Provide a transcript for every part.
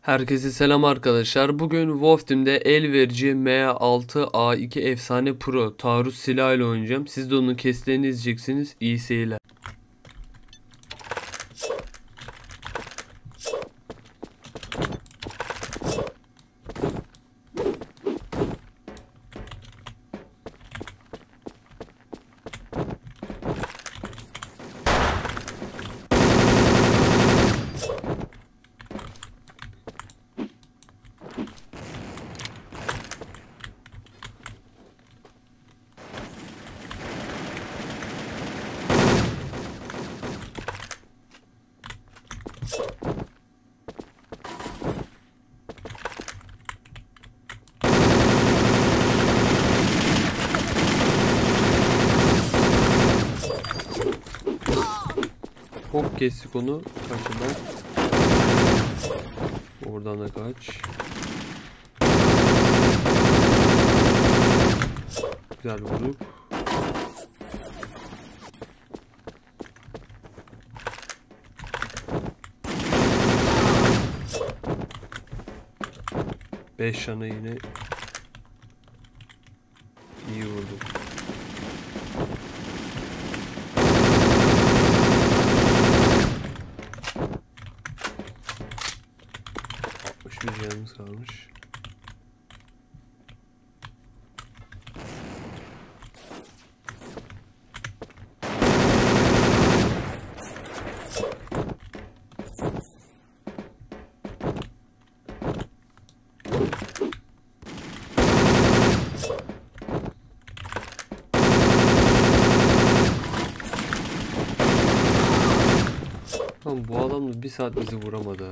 Herkese selam arkadaşlar. Bugün Wolf Team'de el verici M6A2 Efsane Pro taarruz silahıyla oynayacağım. Siz de onun kesitlerini izleyeceksiniz. İyi seyirler. Hop kestik onu. Kaçın Oradan da kaç. Güzel vurduk. Beş yanı yine iyi vurdu. Altmış bir canımız. Da bir saat bizi vuramadı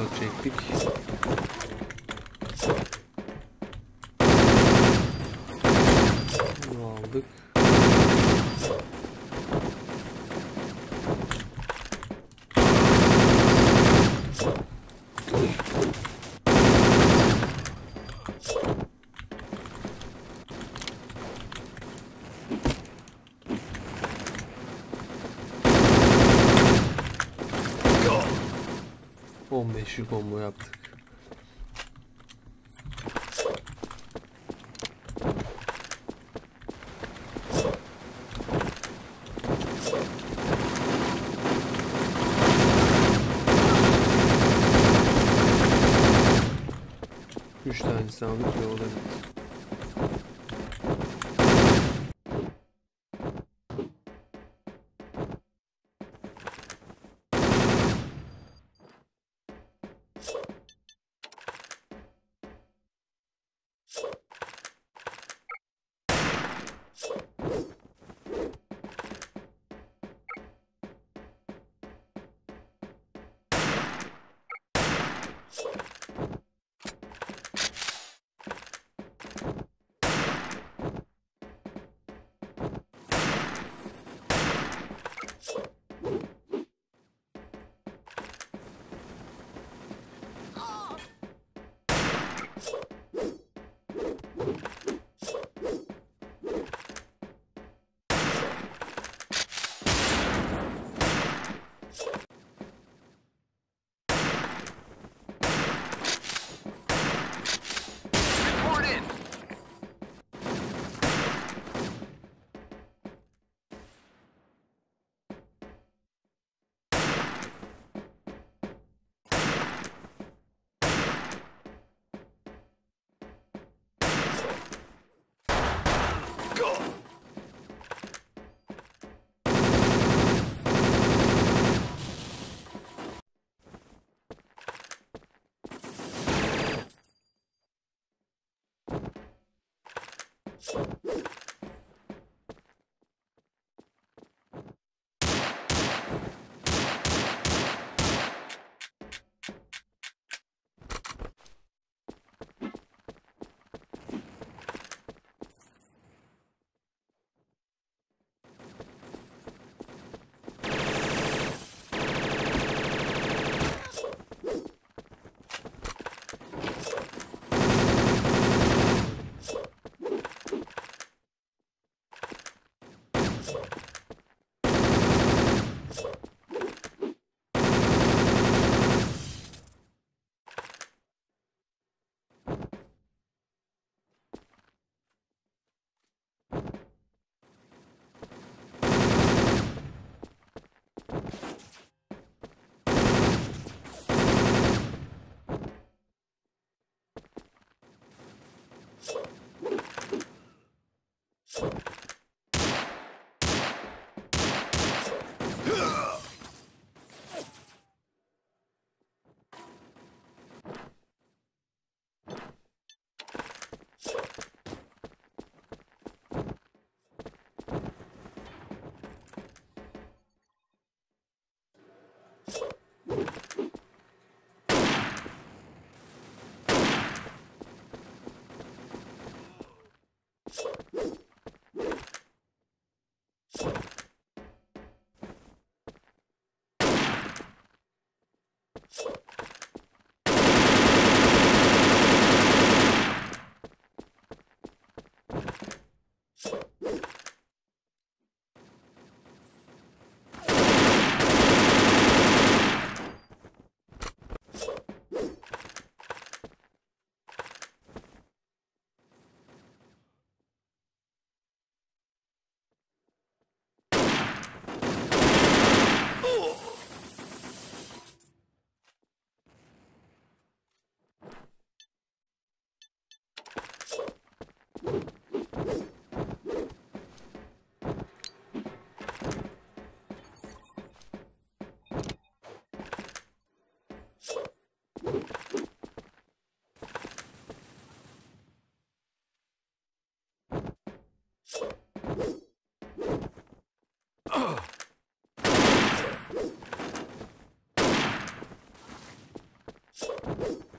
kombolar çektik. Bunu aldık. On beşli combo yaptık. Üç tanesi aldık ve o you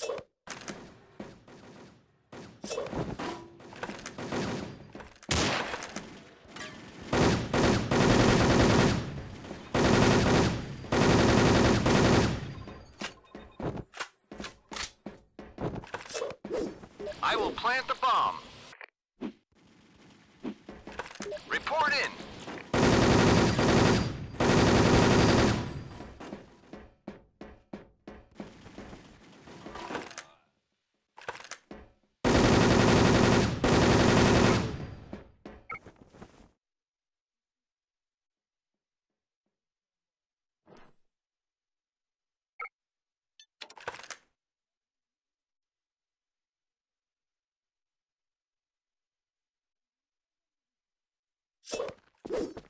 I will plant the bomb. you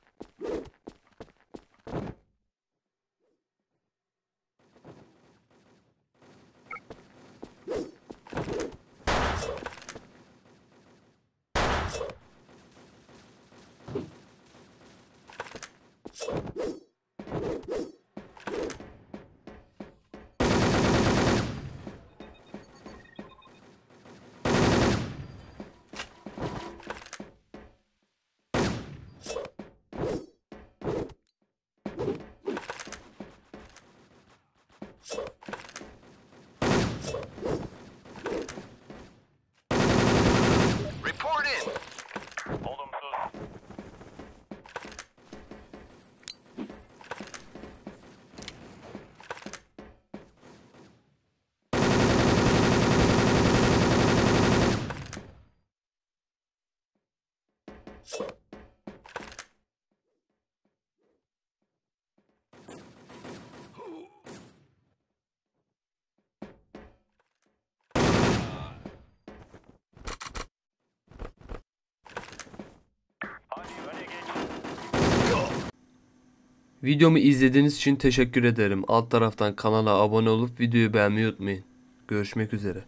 Videomu izlediğiniz için teşekkür ederim. Alt taraftan kanala abone olup videoyu beğenmeyi unutmayın. Görüşmek üzere.